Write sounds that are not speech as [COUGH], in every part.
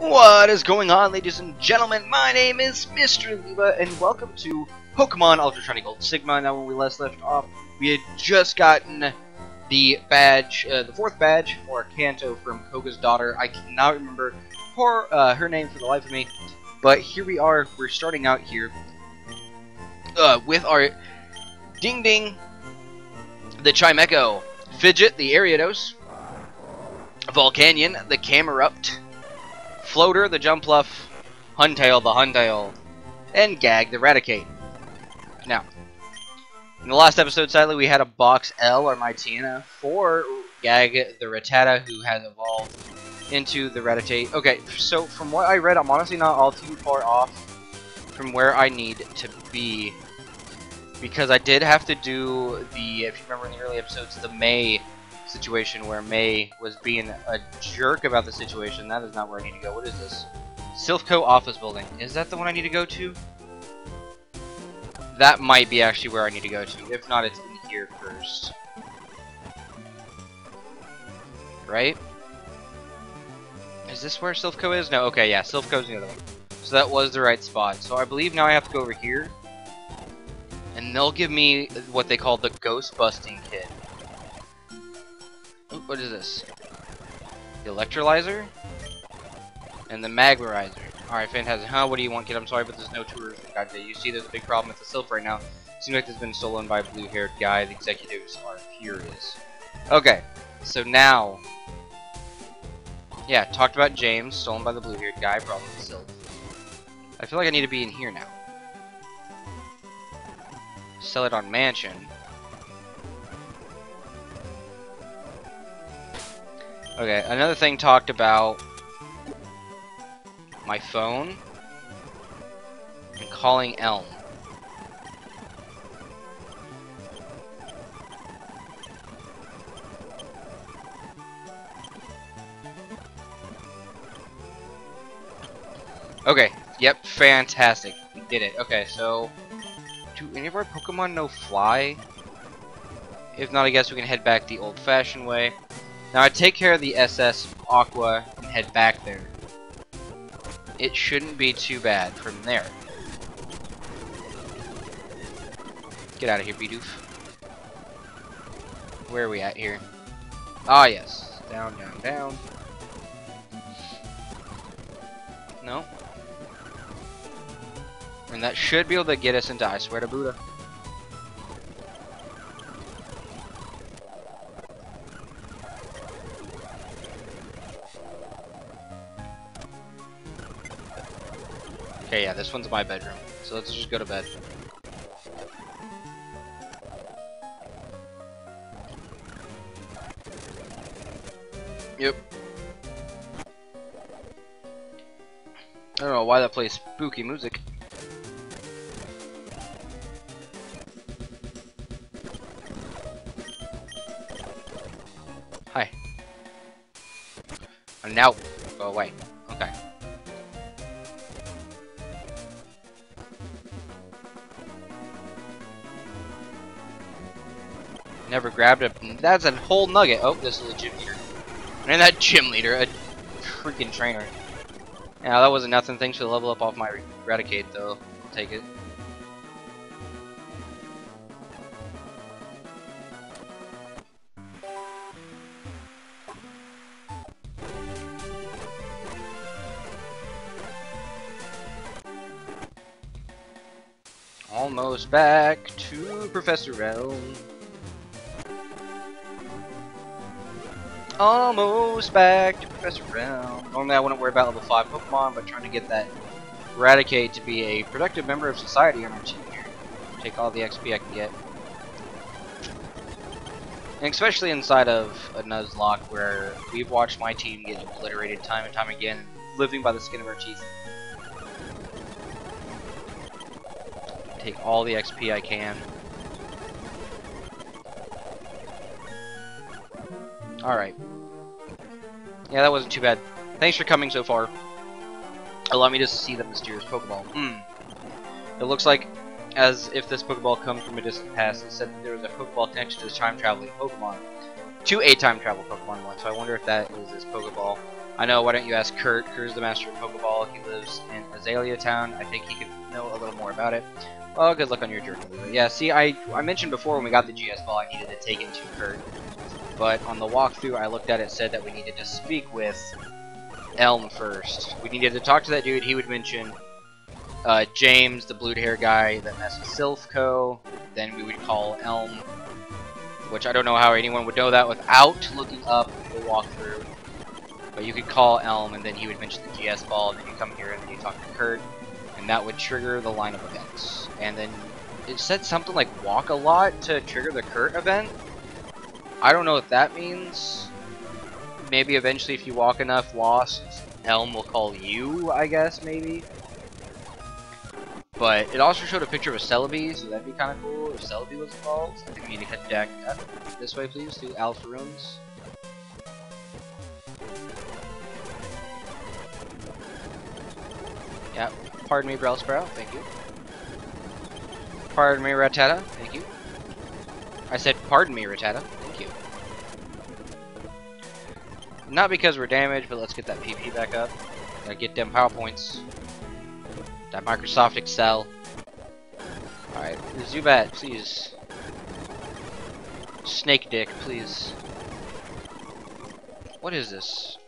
What is going on, ladies and gentlemen? My name is Mr. Leava, and welcome to Pokemon Ultra Shiny Gold Sigma. Now, when we last left off, we had just gotten the badge, uh, the fourth badge for Kanto from Koga's daughter. I cannot remember her, uh, her name for the life of me, but here we are. We're starting out here uh, with our Ding Ding, the Chimecho, Fidget, the Ariados, Volcanion, the Camerupt, Floater, the Jumpluff, Huntail, the Huntail, and Gag, the Raticate. Now, in the last episode, sadly, we had a Box L, or Mytiana, for Gag, the Rattata, who has evolved into the Raticate. Okay, so from what I read, I'm honestly not all too far off from where I need to be. Because I did have to do the, if you remember in the early episodes, the May situation where May was being a jerk about the situation. That is not where I need to go. What is this? Silph Co office building. Is that the one I need to go to? That might be actually where I need to go to. If not, it's in here first. Right? Is this where Silph Co is? No, okay, yeah, Silph Co's the other one. So that was the right spot. So I believe now I have to go over here. And they'll give me what they call the ghost busting kit. What is this? The electrolyzer? And the magmarizer. Alright, fantastic. Huh, what do you want, kid? I'm sorry, but there's no tours today. You see there's a big problem with the Silph right now. Seems like it's been stolen by a blue-haired guy. The executives are furious. Okay, so now... Yeah, talked about James, stolen by the blue-haired guy, problem with Silph. I feel like I need to be in here now. Celadon Mansion. Okay, another thing talked about my phone and calling Elm. Okay, yep, fantastic. We did it. Okay, so do any of our Pokemon know fly? If not, I guess we can head back the old-fashioned way. Now I take care of the SS Aqua and head back there. It shouldn't be too bad from there. Get out of here, Bidoof. Where are we at here? Ah, yes. Down, down, down. No. And that should be able to get us into I swear to Buddha. Okay, yeah, this one's my bedroom. So let's just go to bed. Yep. I don't know why that plays spooky music. Hi. And now, go away. Never grabbed it. That's a whole nugget. Oh, this is a gym leader. And that gym leader, a freaking trainer. Yeah, that wasn't nothing. Thanks for the level up off my Raticate, though. I'll take it. Almost back to Professor Elm. Almost back to Professor Elm. Normally I wouldn't worry about level 5 Pokemon, but trying to get that Raticate to be a productive member of society on our team here. Take all the XP I can get. And especially inside of a Nuzlocke where we've watched my team get obliterated time and time again, living by the skin of our teeth. Take all the XP I can. Alright. Yeah, that wasn't too bad. Thanks for coming so far. Allow me to see the mysterious Pokeball. Hmm. It looks like as if this Pokeball comes from a distant past. It said that there was a Pokeball connection to this time traveling Pokemon. To a time travel Pokemon one, so I wonder if that is this Pokeball. I know, why don't you ask Kurt? Kurt's the master of Pokeball. He lives in Azalea Town. I think he could know a little more about it. Well, good luck on your journey. Yeah, see, I, I mentioned before when we got the GS ball, I needed to take it to Kurt. But on the walkthrough, I looked at it, said that we needed to speak with Elm first. We needed to talk to that dude. He would mention uh, James, the blue hair guy that messed with Silph Co. Then we would call Elm, which I don't know how anyone would know that without looking up the walkthrough. But you could call Elm, and then he would mention the GS ball, and then you come here, and then you talk to Kurt, and that would trigger the line of events. And then it said something like walk a lot to trigger the Kurt event. I don't know what that means. Maybe eventually if you walk enough lost, Elm will call you, I guess, maybe. But it also showed a picture of a Celebi, so that'd be kind of cool if Celebi was involved. I think we need to head back up this way, please, to Alpha Ruins. Yeah, pardon me, Bellsprout, thank you. Pardon me, Rattata, thank you. I said pardon me, Rattata, Not because we're damaged, but let's get that PP back up. Gotta get them PowerPoints. That Microsoft Excel. Alright, Zubat, please. Snake Dick, please. What is this?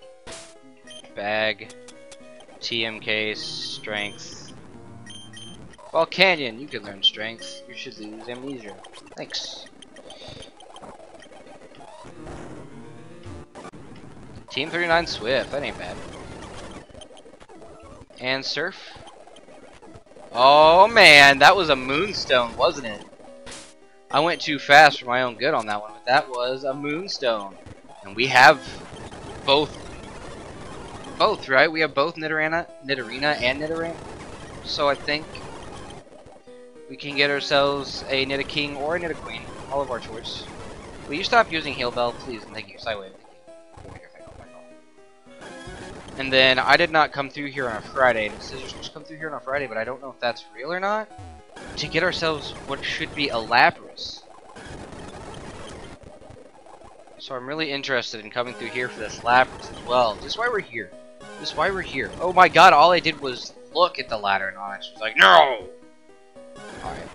Bag. TMK, Strength. Well, Canyon, you can learn Strength. You should lose Amnesia. Thanks. Team 39 Swift, that ain't bad. And Surf. Oh man, that was a moonstone, wasn't it? I went too fast for my own good on that one, but that was a moonstone. And we have both, both, right? We have both Nidorina, Nidorina and Nidoran. So I think we can get ourselves a Nidoking or a Nidoqueen, all of our choice. Will you stop using Heal Bell, please? And thank you, Psywave. And then I did not come through here on a Friday. Scissors just come through here on a Friday, but I don't know if that's real or not. To get ourselves what should be a Lapras. So I'm really interested in coming through here for this Lapras as well. Is why we're here. Is why we're here. Oh my god, all I did was look at the ladder and Onix was like, no! Alright.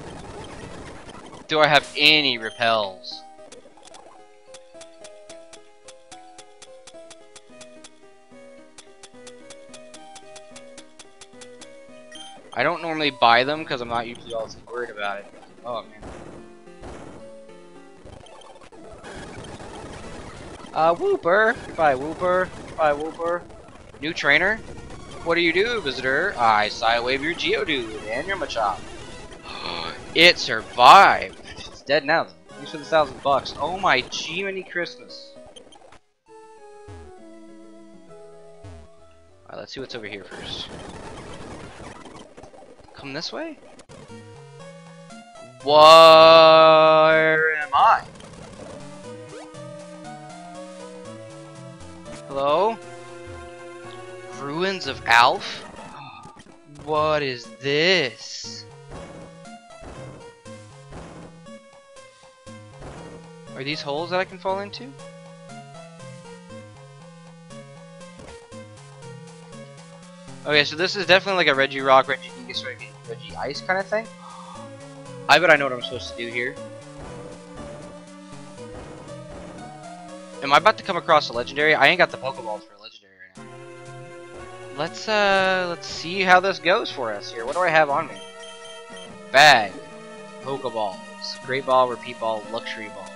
Do I have any repels? I don't normally buy them because I'm not usually all too worried about it. Oh man. Uh, Wooper! Goodbye, Wooper. Goodbye, Wooper. New trainer? What do you do, visitor? I Psywave your Geodude and your Machop. [GASPS] it survived. It's dead now. Thanks for the thousand bucks. Oh my G-Mini Christmas. Alright, let's see what's over here first. This way? Where am I? Hello? Ruins of Alph? What is this? Are these holes that I can fall into? Okay, so this is definitely like a Regirock, Regigigas, Reggie, Regice kind of thing. I bet I know what I'm supposed to do here. Am I about to come across a legendary? I ain't got the Pokeballs for a legendary right now. Let's uh, let's see how this goes for us here. What do I have on me? Bag, Pokeballs, Great Ball, Repeat Ball, Luxury Ball.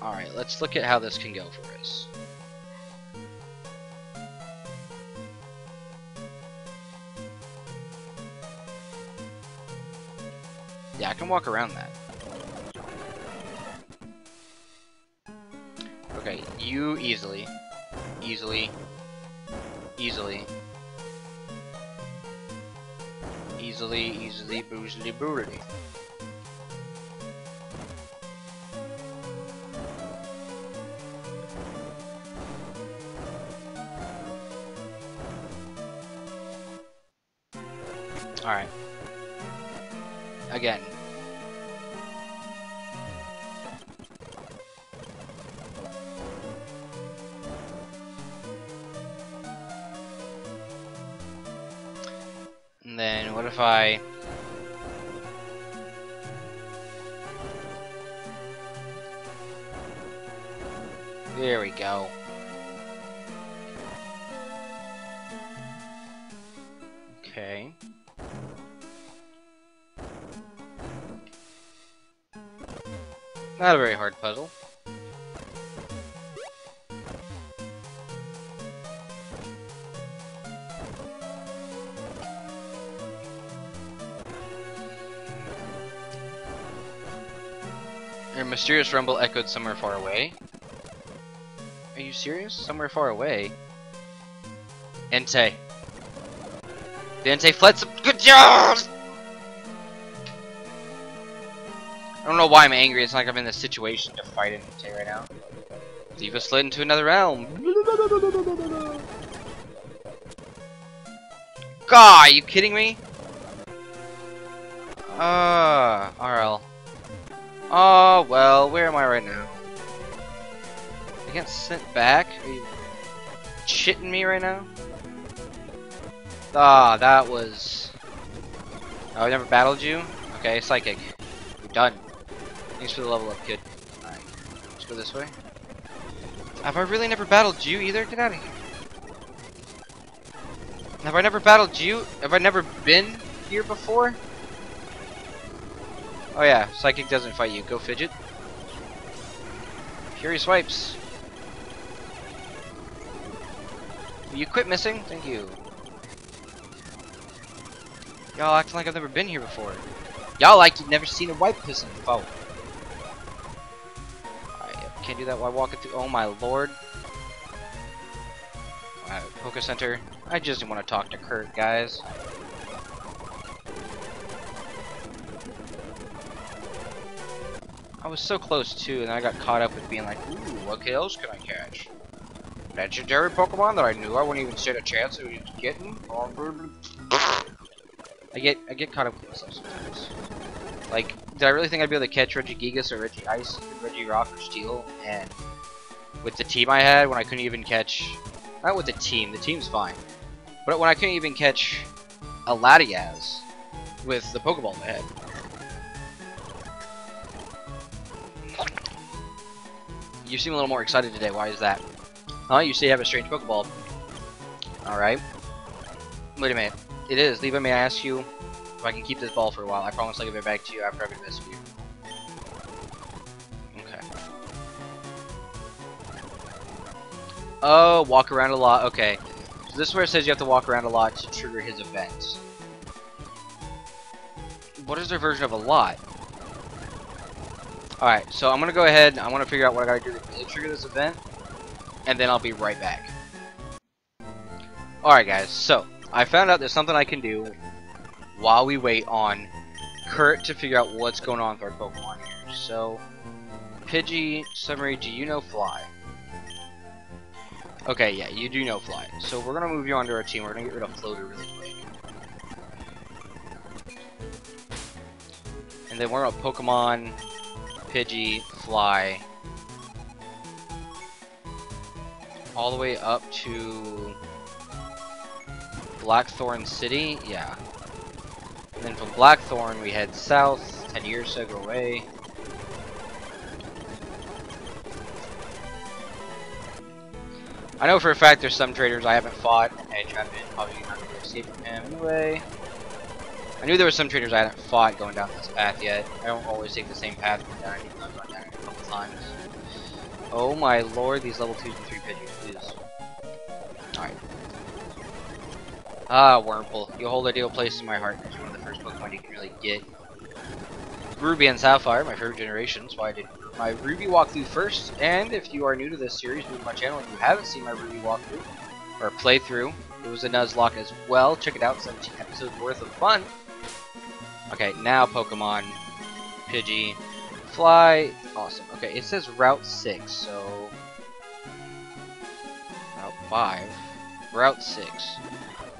Alright, let's look at how this can go for Yeah, I can walk around that. Okay, you easily. Easily. Easily. Easily, easily, boozily, boozily. Alright. Again. I... There we go. Okay. Not a very hard puzzle. Mysterious rumble echoed somewhere far away. Are you serious? Somewhere far away? Entei. The Entei fled some- Good job! I don't know why I'm angry, it's not like I'm in the situation to fight an Entei right now. Diva slid into another realm. God, are you kidding me? Uh. Oh, well, where am I right now? I get sent back? Are you shitting me right now? Ah, that was... Oh, I never battled you? Okay, Psychic. You're done. Thanks for the level up, kid. Alright, let's go this way. Have I really never battled you either? Get out of here. Have I never battled you? Have I never been here before? Oh yeah, Psychic doesn't fight you. Go Fidget. Fury swipes. You quit missing? Thank you. Y'all acting like I've never been here before. Y'all like you've never seen a wipe pissing before. I can't do that while walking through. Oh my lord. Alright, Poke Center. I just want to talk to Kurt, guys. I was so close too, and I got caught up with being like, ooh, what else can I catch? Legendary Pokemon that I knew I wouldn't even stand a chance of getting? I get I get caught up with myself sometimes. Like, did I really think I'd be able to catch Regigigas or Regice, Regirock or Steel? And with the team I had, when I couldn't even catch, not with the team, the team's fine, but when I couldn't even catch a Latias with the Pokeball in my You seem a little more excited today. Why is that? Huh? You say you have a strange Pokeball. Alright. Wait a minute. It is. Leava, may I ask you if I can keep this ball for a while? I promise I'll give it back to you after I've. Okay. Oh, walk around a lot. Okay. So this is where it says you have to walk around a lot to trigger his events. What is their version of a lot? Alright, so I'm gonna go ahead, I wanna figure out what I gotta do to trigger this event, and then I'll be right back. Alright guys, so, I found out there's something I can do while we wait on Kurt to figure out what's going on with our Pokemon here. So, Pidgey, summary, do you know Fly? Okay, yeah, you do know Fly. So we're gonna move you onto our team, we're gonna get rid of Floater really quick. And then we're gonna Pokemon Pidgey, Fly, all the way up to Blackthorn City, yeah. And then from Blackthorn we head south, 10 years to go away. I know for a fact there's some traders I haven't fought, and I've probably not going to escape from him anyway. I knew there were some traders I hadn't fought going down this path yet. I don't always take the same path down, I've gone down a couple times. Oh my lord, these level 2s and 3 Pidgeys, please. Alright. Ah, Wurmple. You hold a deal place in my heart you're one of the first Pokemon you can really get. Ruby and Sapphire, my favorite generations, why I did my Ruby walkthrough first, and if you are new to this series, new to my channel, and you haven't seen my Ruby walkthrough, or playthrough, it was a Nuzlocke as well, check it out, 17 episodes worth of fun. Okay, now Pokemon, Pidgey, Fly, awesome. Okay, it says Route 6, so... Route 5, Route 6.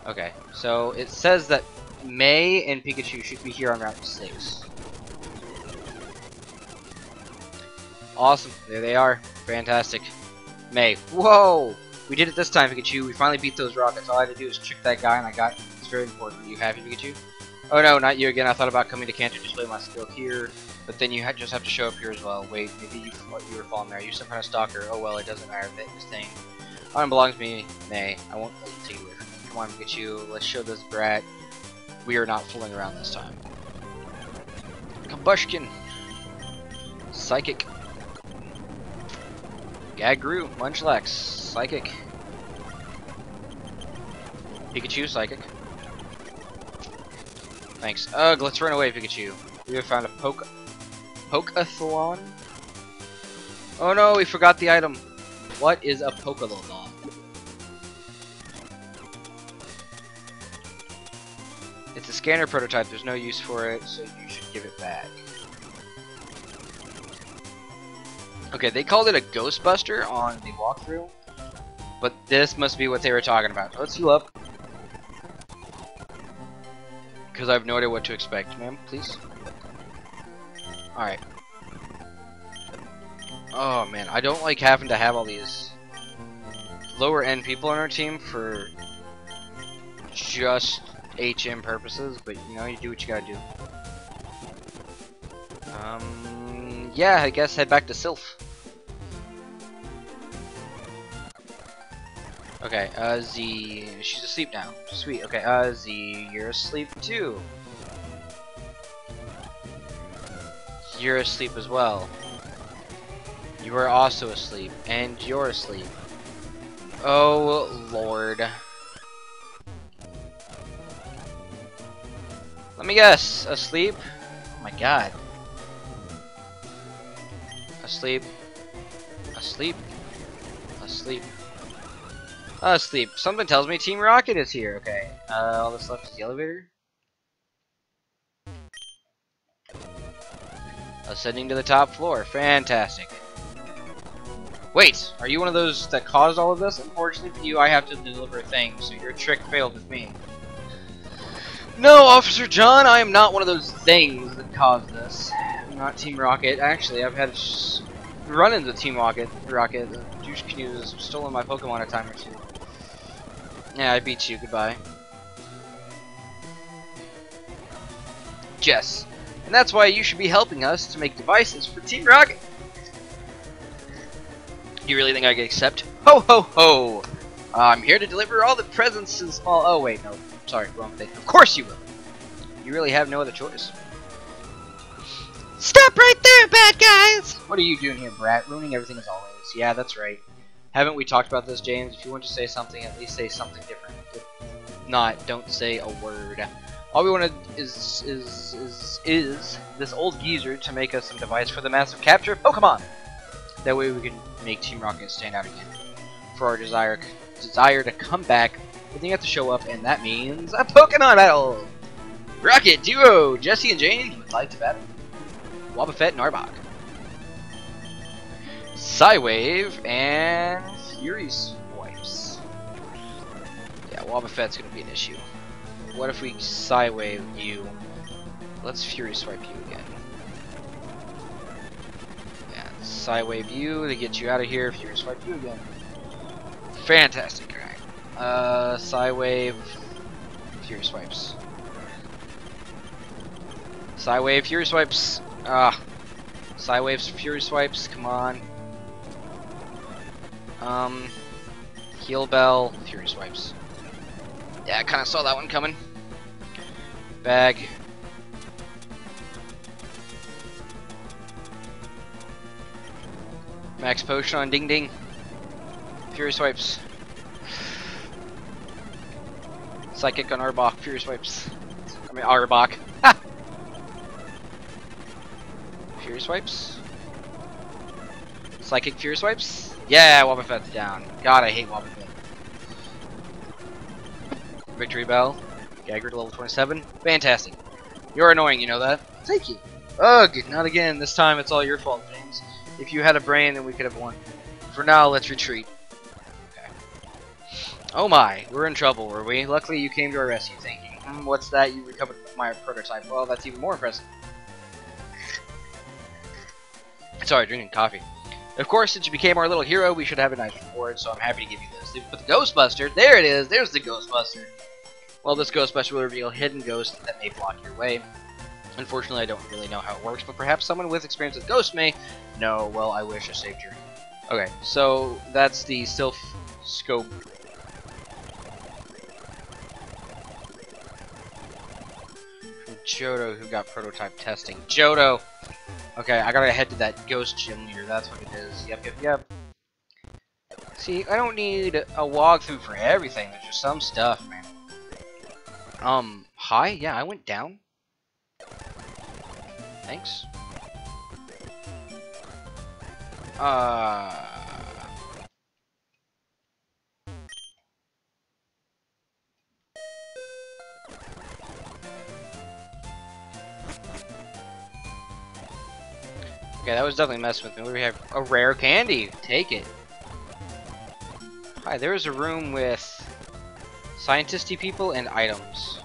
Okay, so it says that May and Pikachu should be here on Route 6. Awesome, there they are. Fantastic. May. Whoa! We did it this time, Pikachu. We finally beat those rockets. All I had to do was trick that guy and I got It's very important. Are you happy, Pikachu? Oh no, not you again. I thought about coming to Kanto to display my skill here, but then you ha just have to show up here as well. Wait, maybe you, you were falling there. You some kind of stalker. Oh well, it doesn't matter. This thing Item belongs to me. Nay, I won't let you take it away from me. Come on, Pikachu. Let's show this brat we are not fooling around this time. Combustion. Psychic. Gagru. Munchlax. Psychic. Pikachu. Psychic. Thanks. Ugh, let's run away, Pikachu. We have found a poke... Pokeathlon? Oh no, we forgot the item. What is a Pokelodon? It's a scanner prototype, there's no use for it, so you should give it back. Okay, they called it a Ghostbuster on the walkthrough, but this must be what they were talking about. Let's heal up. Because I have no idea what to expect. Ma'am, please. Alright. Oh man, I don't like having to have all these lower end people on our team for just HM purposes, but you know, you do what you gotta do. Um, yeah, I guess head back to Silph. Okay, uh, Z, she's asleep now. Sweet, okay, uh, Z, you're asleep too. You're asleep as well. You are also asleep, and you're asleep. Oh, lord. Let me guess, asleep? Oh my god. Asleep. Asleep. Asleep. Asleep. Something tells me Team Rocket is here. Okay. Uh, all that's left is the elevator. Ascending to the top floor. Fantastic. Wait, are you one of those that caused all of this? Unfortunately for you, I have to deliver things, so your trick failed with me. No, Officer John, I am not one of those things that caused this. I'm not Team Rocket. Actually, I've had run-ins with Team Rocket. Rocket. Canoe has stolen my Pokemon a time or two. Yeah, I beat you. Goodbye. Jess. And that's why you should be helping us to make devices for Team Rocket. You really think I can accept? Ho ho ho! I'm here to deliver all the presents to the small- oh wait, no. Sorry, wrong thing. Of course you will! You really have no other choice. Stop right there, bad guys! What are you doing here, brat? Ruining everything as always. Yeah, that's right. Haven't we talked about this, James? If you want to say something, at least say something different. If not, don't say a word. All we wanted is is is is this old geezer to make us some device for the massive capture of Pokemon. That way we can make Team Rocket stand out again. For our desire desire to come back, we have to show up, and that means a Pokemon battle! Rocket, Duo, Jessie and Jane would like to battle. Wobbuffet and Arbok. Psywave and Fury Swipes. Yeah, Wobbuffet's gonna be an issue. What if we Psywave you? Let's Fury Swipe you again. Yeah, Psywave you to get you out of here. Fury Swipe you again. Fantastic, alright. Uh, Psywave, Fury Swipes. Psywave, Fury Swipes. Ah. Psywaves, Fury Swipes, come on. Um, Heal Bell, Fury Swipes. Yeah, I kind of saw that one coming. Bag, Max potion on Ding Ding. Fury swipes. Psychic on Arbok. Fury swipes. I mean Arbok. Fury swipes. Psychic Fury swipes. Yeah, Wobbuffet's down. God, I hate Wobbuffet. Victory Bell. Gagger to level 27. Fantastic. You're annoying, you know that? Thank you. Ugh, not again. This time it's all your fault, James. If you had a brain, then we could have won. For now, let's retreat. Okay. Oh my, we're in trouble, were we? Luckily, you came to our rescue. Thank you. Mm, what's that? You recovered my prototype. Well, that's even more impressive. Sorry, drinking coffee. Of course, since you became our little hero, we should have a nice reward, so I'm happy to give you this. But the Ghostbuster, there it is. There's the Ghostbuster. Well, this Ghostbuster will reveal hidden ghosts that may block your way. Unfortunately, I don't really know how it works, but perhaps someone with experience with ghosts may know. Well, I wish I saved your. Okay, so that's the Silph scope. Johto, who got prototype testing. Johto! Okay, I gotta head to that ghost gym leader, that's what it is. Yep, yep, yep. See, I don't need a walkthrough for everything, there's just some stuff, man. Um, hi? Yeah, I went down. Thanks. Uh... Okay, that was definitely messing with me. We have a rare candy. Take it. Hi, there is a room with scientisty people and items.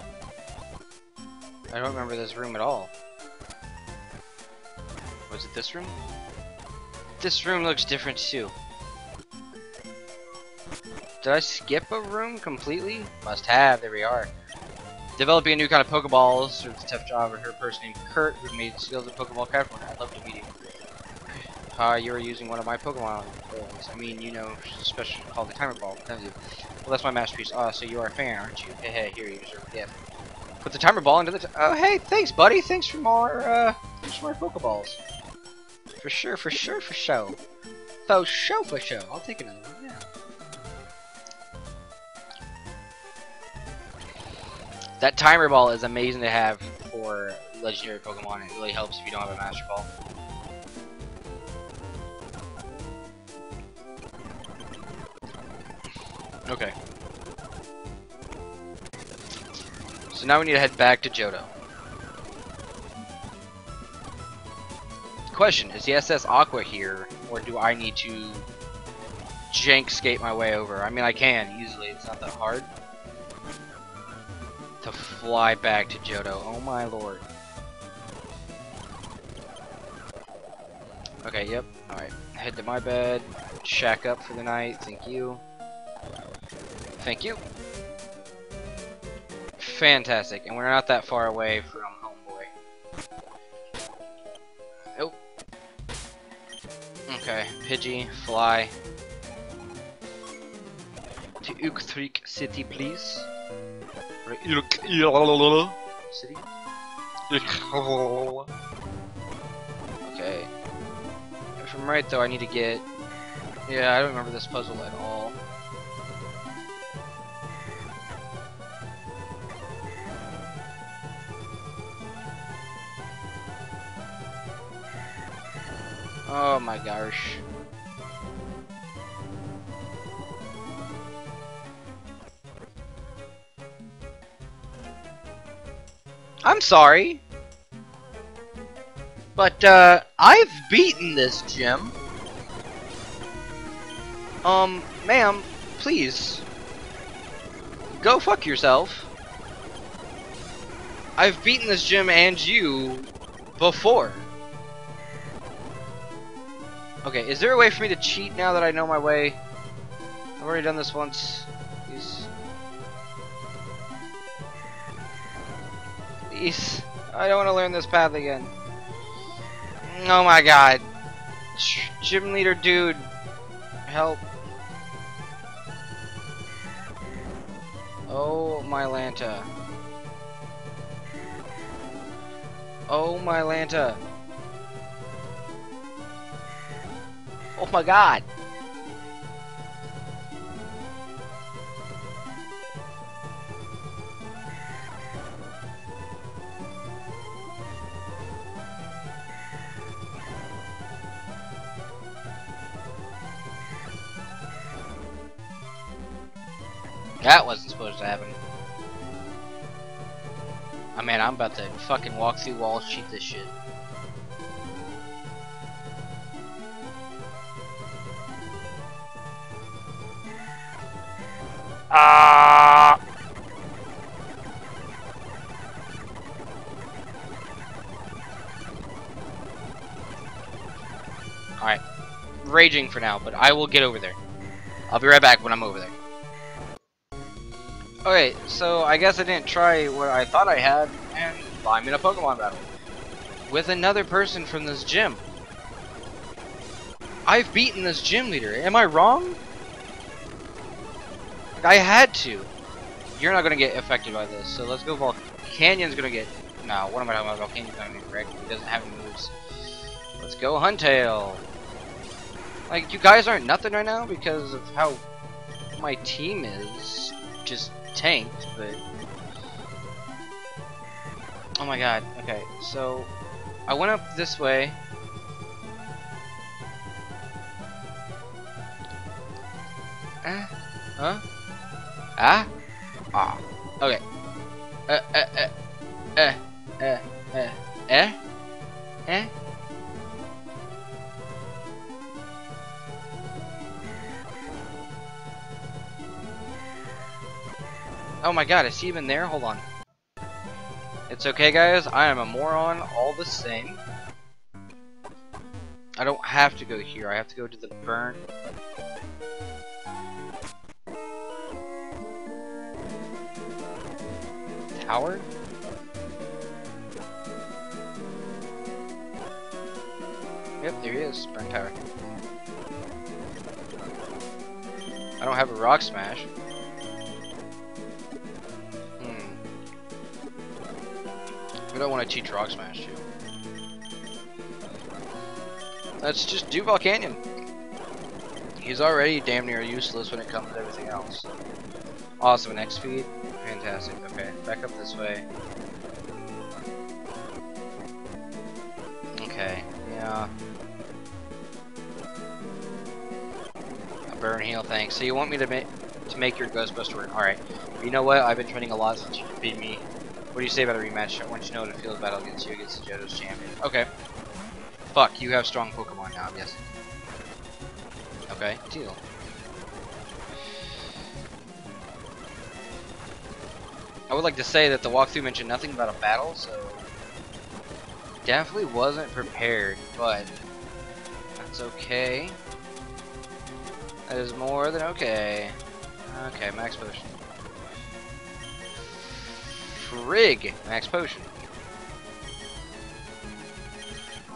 I don't remember this room at all. Was it this room? This room looks different too. Did I skip a room completely? Must have, there we are. Developing a new kind of Pokeballs, it's a tough job her person named Kurt, who made skills of Pokeball craft. I'd love to meet you. Uh, you are using one of my Pokemon. I mean, you know, special called the Timer Ball, don't you? Well, that's my masterpiece. Oh, so you are a fan, aren't you? Hey, hey, here, you deserve a gift. Put the Timer Ball into the. oh, hey, thanks, buddy. Thanks for more, uh, thanks for more Pokeballs. For sure, for sure, for show. For show, for show. I'll take another one, yeah. That Timer Ball is amazing to have for legendary Pokemon. It really helps if you don't have a Master Ball. Okay. So now we need to head back to Johto. Question, is the SS Aqua here, or do I need to jank skate my way over? I mean, I can, easily, it's not that hard. To fly back to Johto, oh my lord. Okay, yep, alright. Head to my bed, shack up for the night, thank you. Thank you. Fantastic, and we're not that far away from Homeboy. Oh. Okay, Pidgey, fly. To Ecruteak City, please. City? Okay. I'm right though, I need to get... Yeah, I don't remember this puzzle at all. Gosh. I'm sorry. But, uh, I've beaten this gym. Um, ma'am, please. Go fuck yourself. I've beaten this gym and you before. Okay, is there a way for me to cheat now that I know my way? I've already done this once. Please. Please. I don't want to learn this path again. Oh my god. Gym leader dude. Help. Oh my Lanta. Oh my Lanta. Oh my god! That wasn't supposed to happen. I mean, I'm about to fucking walk through walls, cheat this shit. Ah. Alright. Raging for now, but I will get over there. I'll be right back when I'm over there. Okay, so I guess I didn't try what I thought I had, and I'm in a Pokemon battle. With another person from this gym. I've beaten this gym leader. Am I wrong? I had to. You're not gonna get affected by this, so let's go Volcanyon's gonna get... No, what am I talking about? Volcanyon's gonna get correct. He doesn't have any moves. Let's go Huntail. Like, you guys aren't nothing right now because of how my team is. Just tanked, but... Oh my god, okay, so... I went up this way. Eh? Huh? Ah? Ah. Okay. Uh, uh, uh, uh, uh, uh, eh? Eh? Oh my god, is he even there? Hold on. It's okay, guys. I am a moron all the same. I don't have to go here. I have to go to the burn. Tower? Yep, there he is. Burn Tower. I don't have a Rock Smash. Hmm. We don't want to teach Rock Smash too. Let's just do Volcanion. He's already damn near useless when it comes to everything else. Awesome, next feed. Fantastic. Okay, back up this way. Okay, yeah. A burn heal, thanks. So you want me to make to make your Ghostbuster work? Alright. You know what? I've been training a lot since you defeated me what do you say about a rematch? I want you to know what it feels battle against you against the Johto's champion. Okay. Fuck, you have strong Pokemon now, I'm guessing. Okay, deal. I would like to say that the walkthrough mentioned nothing about a battle, so definitely wasn't prepared, but that's okay. That is more than okay. Okay, max potion. Frig! Max potion.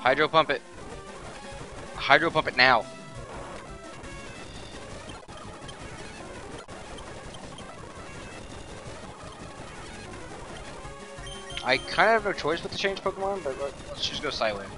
Hydro pump it. Hydro pump it now. I kind of have no choice but to change Pokemon, but let's just go Silent.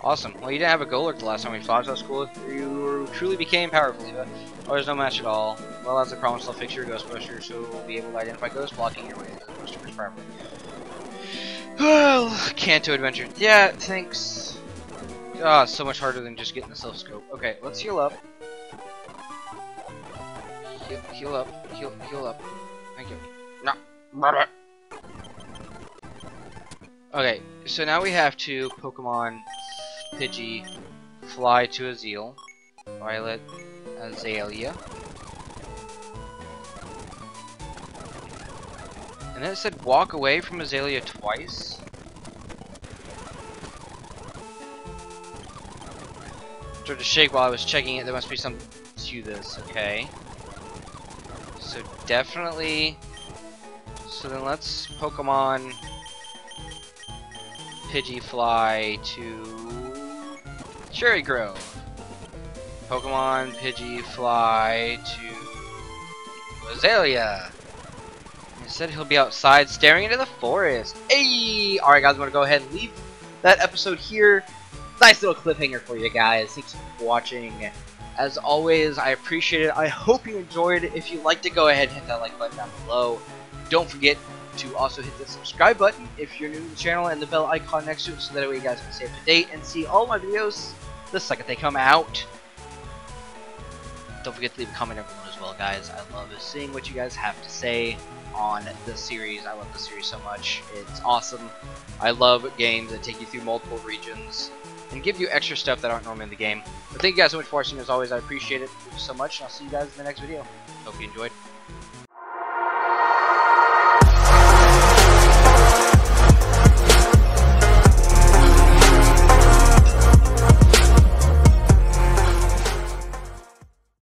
Awesome. Well, you didn't have a Golurk the last time we fought, so that's cool. You truly became powerful, Eva. Oh, there's no match at all. Well, as a promise, I'll fix your Ghostbuster, so we'll be able to identify ghosts blocking your way to Ghostbusters properly. Kanto Adventure. Yeah, thanks. Ah, oh, so much harder than just getting the Silph Scope. Okay, let's heal up. Heal, heal up. Heal, heal up. Thank you. No. Okay, so now we have to Pokemon Pidgey, Fly to Azeel, Violet, Azalea. And then it said walk away from Azalea twice. Started to shake while I was checking it. There must be some to this, okay. So definitely. So then let's Pokemon Pidgey fly to Cherry Grove. Pokemon Pidgey fly to Azalea. Said he'll be outside staring into the forest. Hey! Alright guys, I'm going to go ahead and leave that episode here. Nice little cliffhanger for you guys. Thanks for watching. As always, I appreciate it. I hope you enjoyed. If you liked it, go ahead and hit that like button down below. Don't forget to also hit the subscribe button if you're new to the channel and the bell icon next to it so that way you guys can stay up to date and see all my videos the second they come out. Don't forget to leave a comment everyone as well, guys. I love seeing what you guys have to say on the series. I love the series so much. It's awesome. I love games that take you through multiple regions and give you extra stuff that aren't normally in the game. But thank you guys so much for watching. As always, I appreciate it. So much, and I'll see you guys in the next video. Hope you enjoyed.